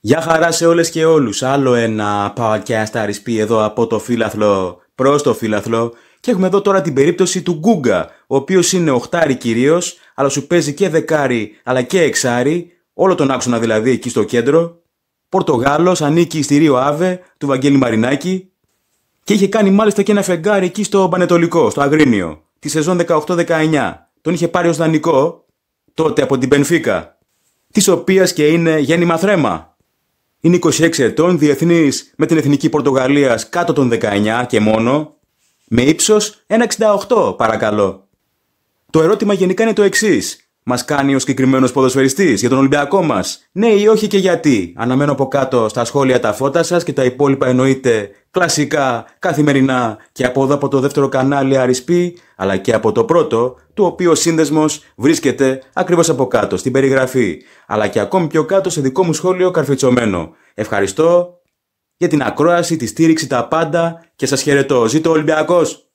Γεια χαρά σε όλες και όλους. Άλλο ένα podcast αρισπή εδώ από το φύλαθλο προς το φύλαθλο. Και έχουμε εδώ τώρα την περίπτωση του Γκούγκα, ο οποίος είναι οχτάρι κυρίως, αλλά σου παίζει και δεκάρι αλλά και εξάρι, όλο τον άξονα δηλαδή εκεί στο κέντρο. Πορτογάλος, ανήκει στη Ρίο Άβε, του Βαγγέλη Μαρινάκη. Και είχε κάνει μάλιστα και ένα φεγγάρι εκεί στο Πανετολικό, στο Αγρίνιο, τη σεζόν 18-19. Τον είχε πάρει ως δανεικό, τότε από την Πενφύκα, της οποίας και είναι γέννημα θρέμα. Είναι 26 ετών, διεθνής με την Εθνική Πορτογαλίας κάτω των 19 και μόνο, με ύψος 1,68 παρακαλώ. Το ερώτημα γενικά είναι το εξής. Μας κάνει ο συγκεκριμένος ποδοσφαιριστής για τον Ολυμπιακό μας. Ναι ή όχι και γιατί. Αναμένω από κάτω στα σχόλια τα φώτα σας και τα υπόλοιπα εννοείται κλασικά, καθημερινά και από εδώ από το δεύτερο κανάλι Αρισπή, αλλά και από το πρώτο, του οποίου ο σύνδεσμος βρίσκεται ακριβώς από κάτω στην περιγραφή, αλλά και ακόμη πιο κάτω σε δικό μου σχόλιο καρφιτσωμένο. Ευχαριστώ για την ακρόαση, τη στήριξη, τα πάντα και σας χαιρετώ. Ζήτω ο Ολυμπιακός!